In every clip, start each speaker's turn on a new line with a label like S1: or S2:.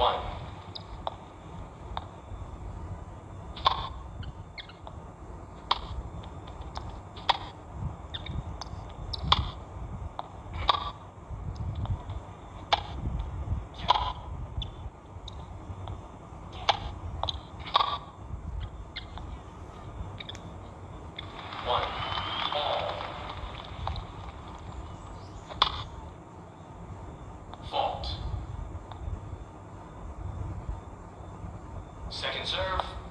S1: One. Second serve.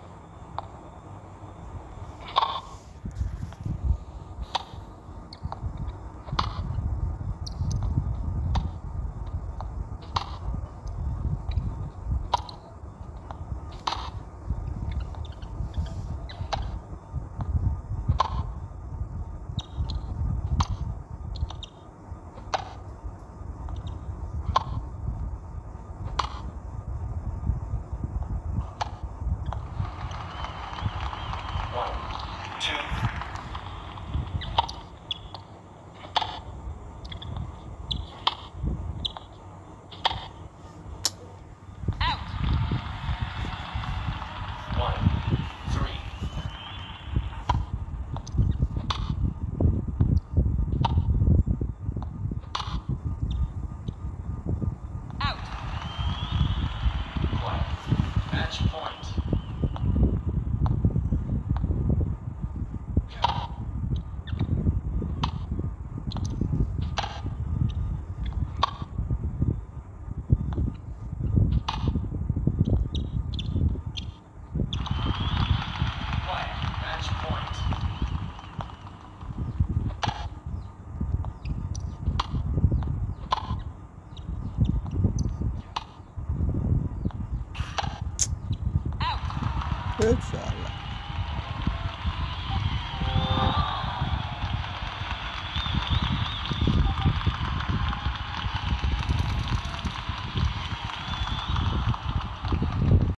S1: Match point.
S2: 太
S3: 惨了。